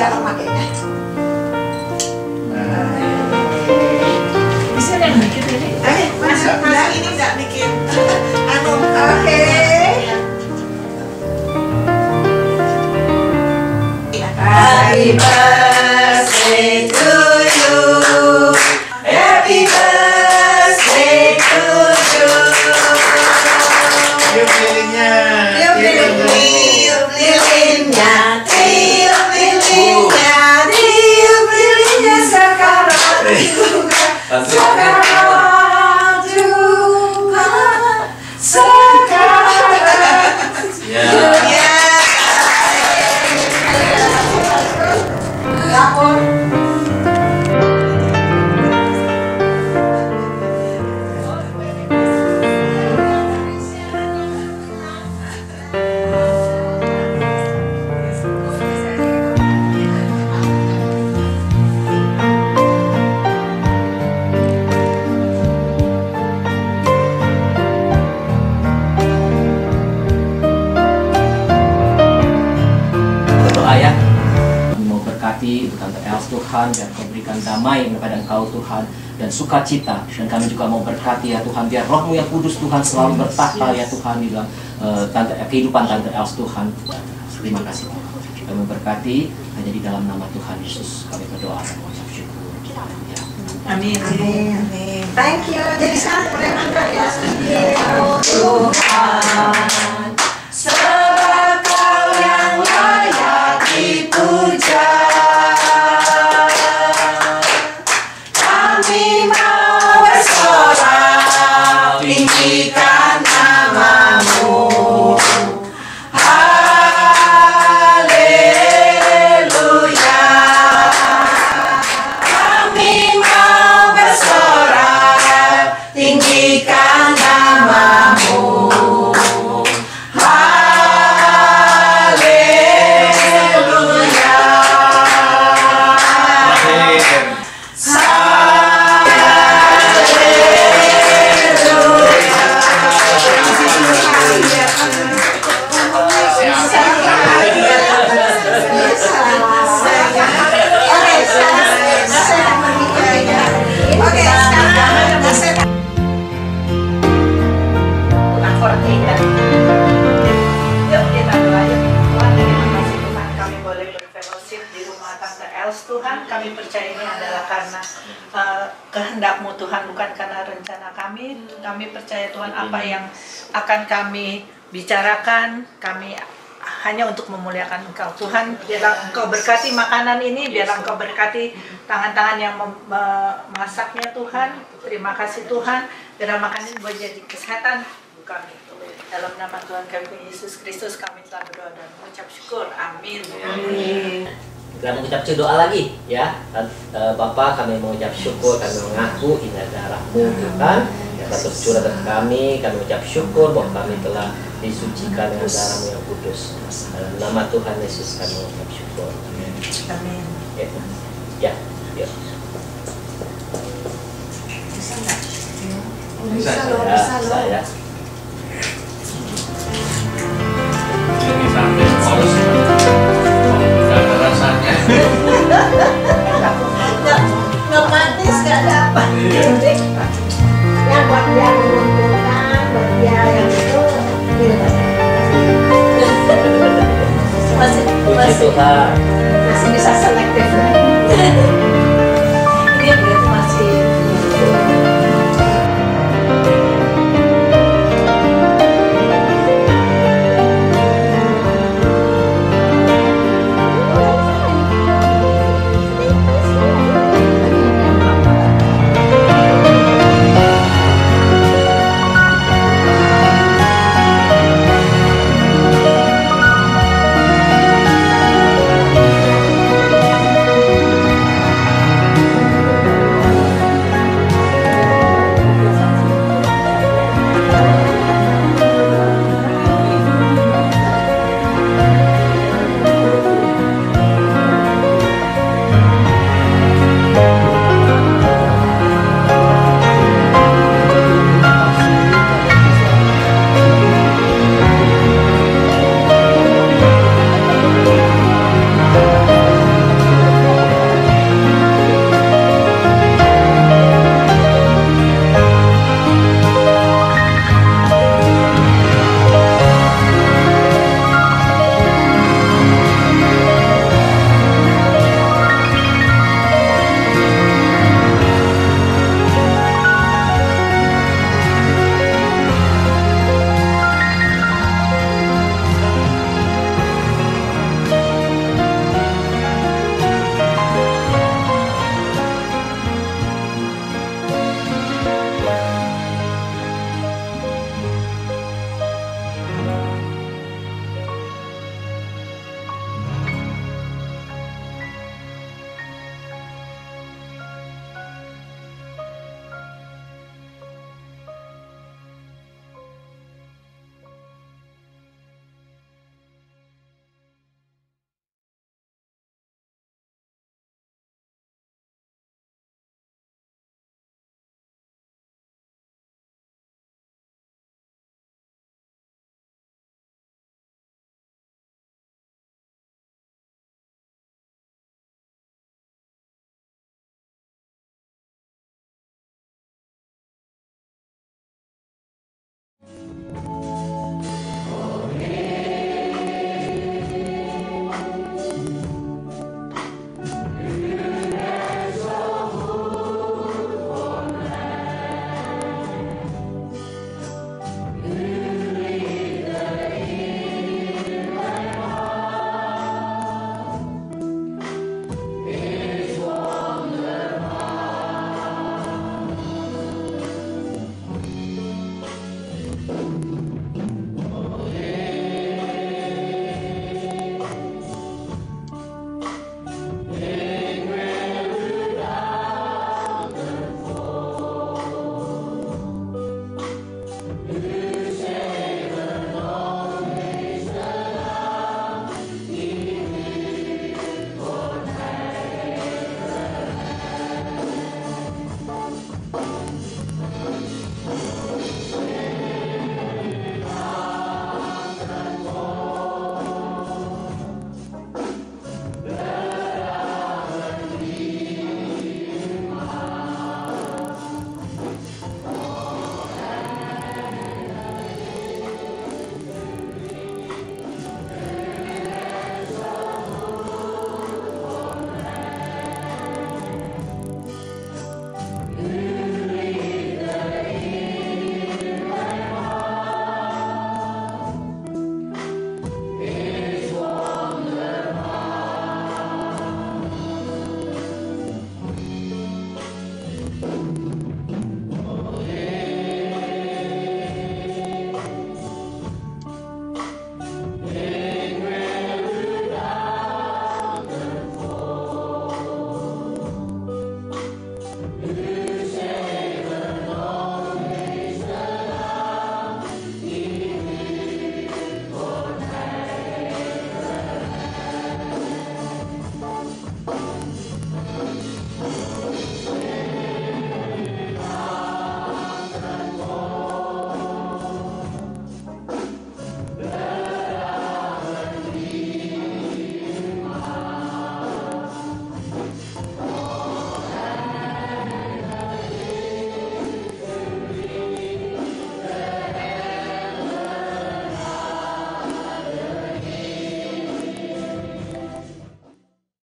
Tahu ya. makainya. Bisa yang bikin ini? Eh, masuk. ini nggak bikin anu Oke. Happy birthday juga, mau berkati untuk Tante Els Tuhan dan kau berikan damai kepada Engkau Tuhan dan sukacita dan kami juga mau berkati ya Tuhan biar Rohmu yang kudus Tuhan selalu bertata ya Tuhan di dalam tante, eh, kehidupan Tante Els Tuhan. Terima kasih Tuhan. Kami berkati hanya di dalam nama Tuhan Yesus kami berdoa dan mengucap syukur. Ya. Amin. Amin. Thank you. Jadi sekarang boleh angkat ya. Tuhan, Yuk kita doa yuk. Tuhan terima kasih Tuhan kami boleh berfellowship di rumah Tante Els Tuhan. Kami percaya ini adalah karena uh, kehendakmu Tuhan bukan karena rencana kami. Kami percaya Tuhan apa yang akan kami bicarakan kami hanya untuk memuliakan Engkau Tuhan biarlah Engkau berkati makanan ini biarlah Engkau berkati tangan-tangan yang mem- memasaknya Tuhan terima kasih Tuhan biarlah makanan ini boleh jadi kesehatan kami dalam nama Tuhan kami Yesus Kristus kami telah berdoa dan mengucap syukur. Amin. Kita mengucap doa lagi ya. Dan, eh, Bapak kami mengucap syukur kami mengaku indah darahmu Tuhan. Yang telah tercurah atas kami kami mengucap syukur bahwa kami telah disucikan dengan darahmu yang kudus. Dalam nama Tuhan Yesus kami mengucap syukur. Amin. amin ya. Ya ya. Bisa loh, ya bisa loh. saya Ini sampai polos. Gak ada rasanya. Nggak- nggak manis, nggak apa. Iya. Ya buat dia mengumpulkan, buat dia yang itu, masih masih